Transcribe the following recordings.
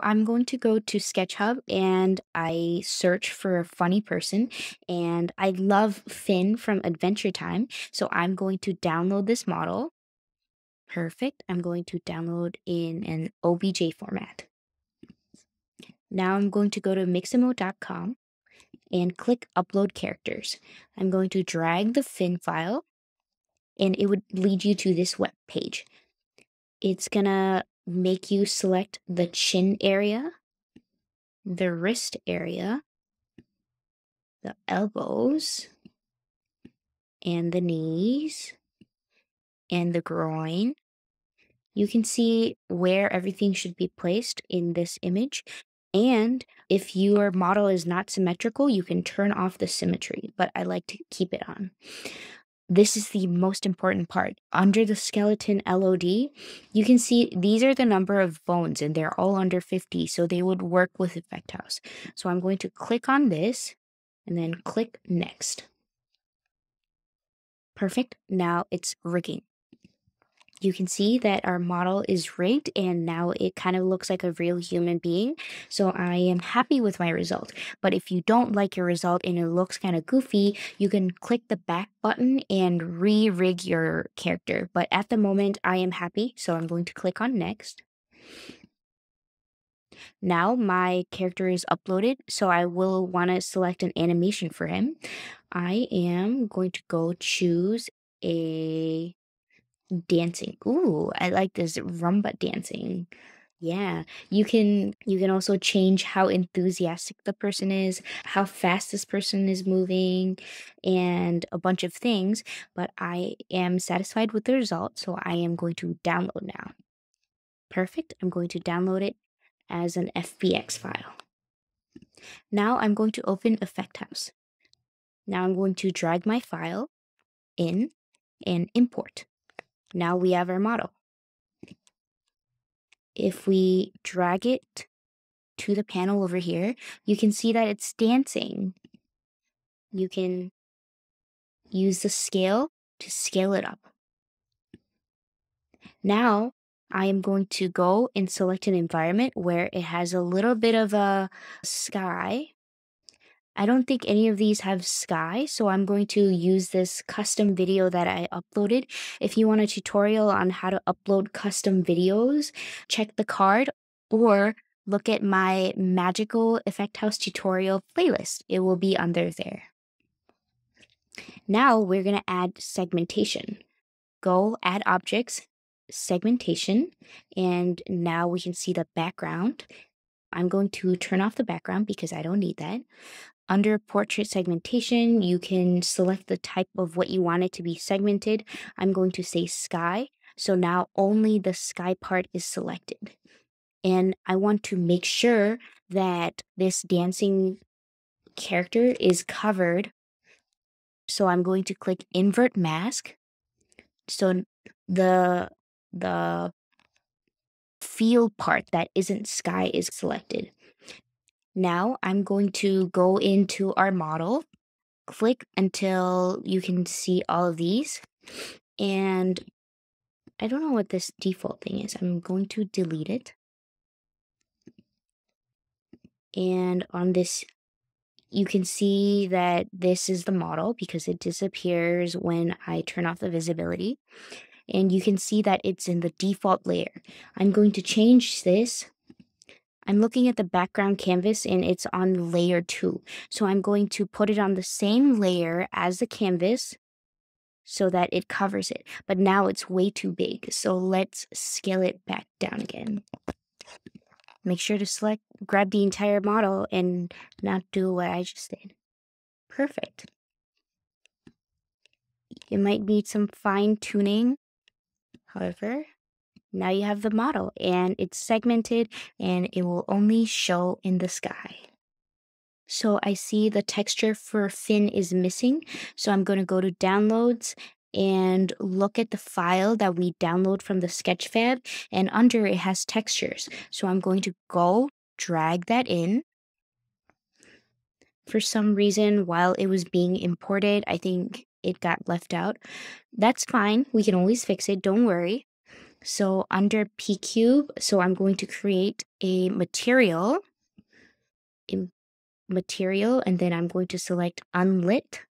I'm going to go to Sketchfab and I search for a funny person. And I love Finn from Adventure Time. So I'm going to download this model. Perfect. I'm going to download in an OBJ format. Now I'm going to go to mixamo.com and click upload characters. I'm going to drag the Finn file and it would lead you to this web page. It's gonna make you select the chin area, the wrist area, the elbows, and the knees, and the groin. You can see where everything should be placed in this image. And if your model is not symmetrical, you can turn off the symmetry, but I like to keep it on. This is the most important part. Under the skeleton LOD, you can see these are the number of bones and they're all under 50, so they would work with Effect House. So I'm going to click on this and then click Next. Perfect. Now it's rigging you can see that our model is rigged and now it kind of looks like a real human being. So I am happy with my result. But if you don't like your result and it looks kind of goofy, you can click the back button and re-rig your character. But at the moment, I am happy. So I'm going to click on next. Now my character is uploaded, so I will want to select an animation for him. I am going to go choose a Dancing. Ooh, I like this rumba dancing. Yeah, you can you can also change how enthusiastic the person is, how fast this person is moving, and a bunch of things, but I am satisfied with the result, so I am going to download now. Perfect. I'm going to download it as an FBX file. Now I'm going to open Effect House. Now I'm going to drag my file in and import. Now we have our model. If we drag it to the panel over here, you can see that it's dancing. You can use the scale to scale it up. Now I am going to go and select an environment where it has a little bit of a sky I don't think any of these have sky, so I'm going to use this custom video that I uploaded. If you want a tutorial on how to upload custom videos, check the card or look at my magical effect house tutorial playlist. It will be under there. Now we're going to add segmentation. Go add objects, segmentation, and now we can see the background. I'm going to turn off the background because I don't need that. Under portrait segmentation, you can select the type of what you want it to be segmented. I'm going to say sky. So now only the sky part is selected. And I want to make sure that this dancing character is covered. So I'm going to click invert mask. So the the field part that isn't sky is selected. Now I'm going to go into our model, click until you can see all of these. And I don't know what this default thing is. I'm going to delete it. And on this, you can see that this is the model because it disappears when I turn off the visibility. And you can see that it's in the default layer. I'm going to change this I'm looking at the background canvas and it's on layer two. So I'm going to put it on the same layer as the canvas so that it covers it. But now it's way too big. So let's scale it back down again. Make sure to select, grab the entire model and not do what I just did. Perfect. You might need some fine tuning. However, now you have the model and it's segmented and it will only show in the sky. So I see the texture for Finn is missing. So I'm going to go to downloads and look at the file that we download from the Sketchfab and under it has textures. So I'm going to go drag that in. For some reason, while it was being imported, I think it got left out. That's fine. We can always fix it. Don't worry. So under P-Cube, so I'm going to create a material, a material, and then I'm going to select unlit.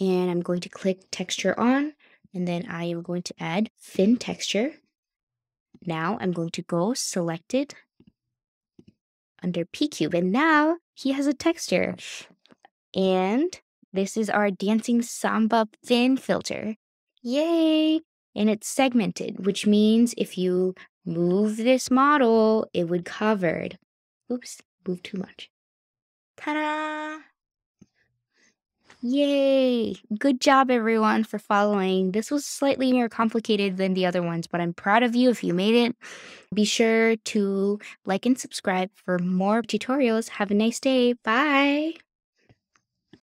And I'm going to click texture on, and then I am going to add Finn texture. Now I'm going to go select it under P-Cube, and now he has a texture. And this is our dancing samba Finn filter. Yay! And it's segmented, which means if you move this model, it would covered. Oops, moved too much. Ta-da! Yay! Good job, everyone, for following. This was slightly more complicated than the other ones, but I'm proud of you if you made it. Be sure to like and subscribe for more tutorials. Have a nice day. Bye!